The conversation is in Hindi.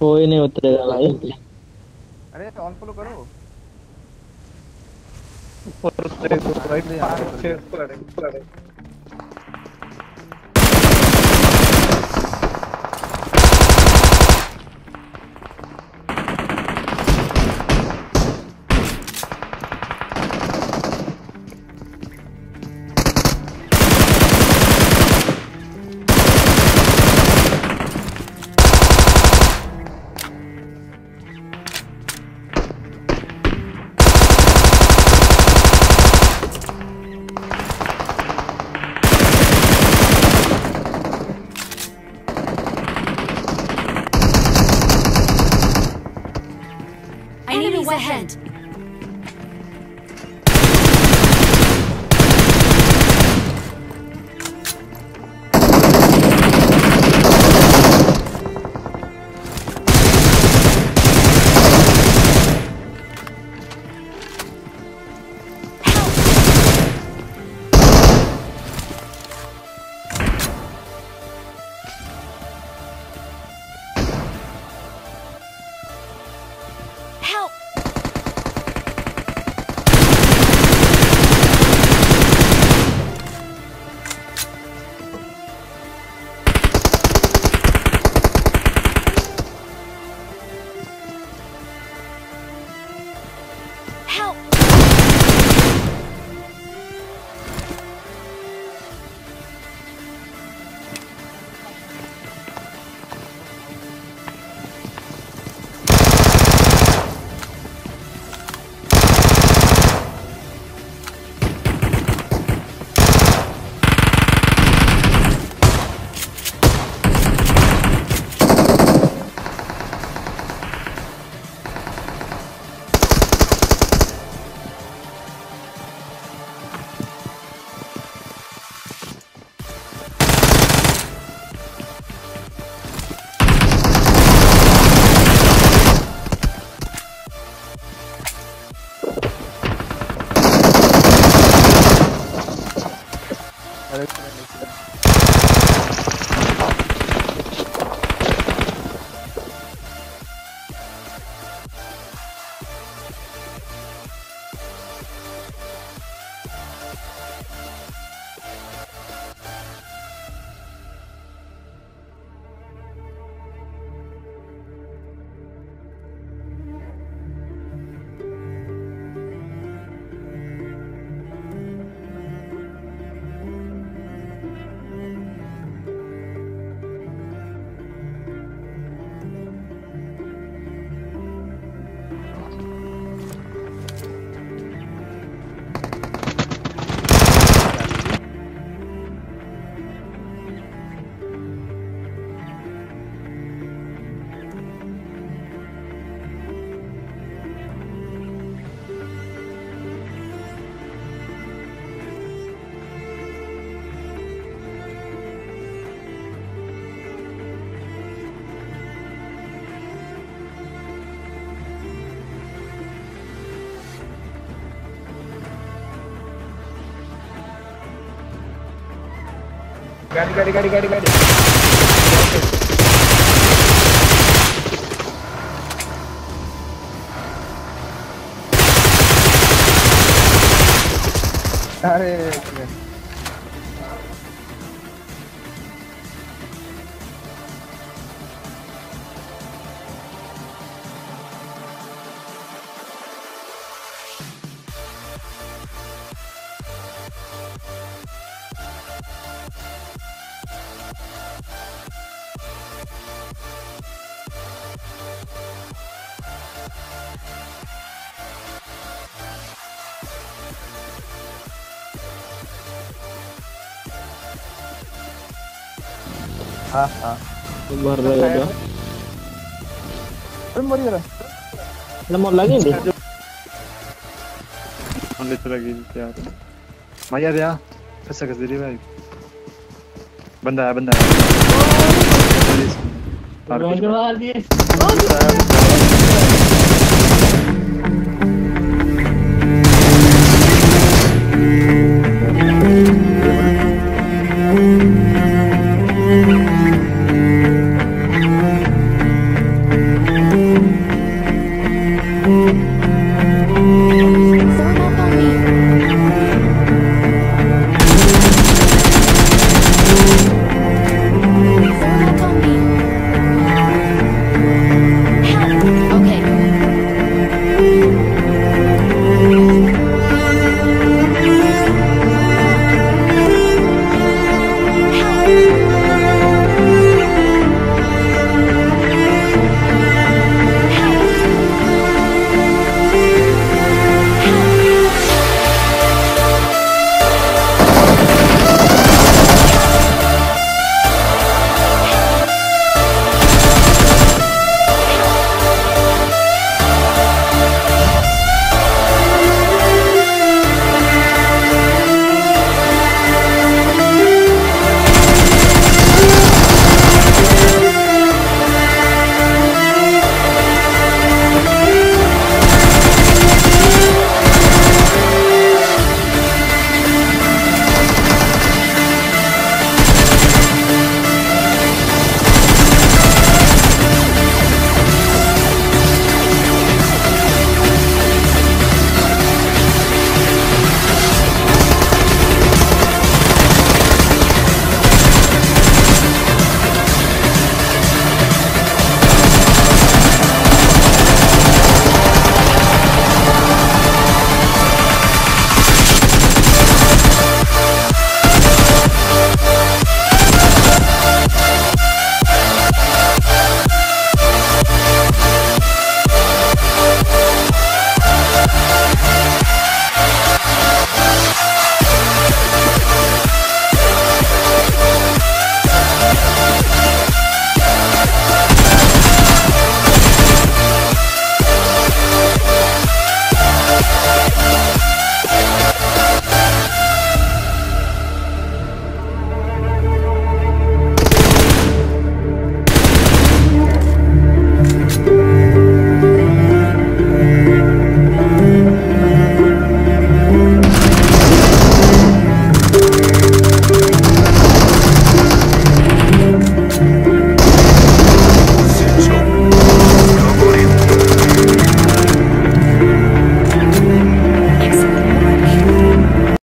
कोई नहीं उतरेगा भाई। अरे ऑन फॉलो करो। ऊपर से राइट पार ahead! don't think that makes sense. गाड़ी गाड़ी गाड़ी गाड़ी गाड़ी अरे हाँ हाँ। भर रहे हो अरे मरी जरा नंबर लगेंगे हमने तो लगी यार। मैं यार यार। कैसा कैसे दे भाई। बंदा है बंदा है। मार दिए। बंदा है।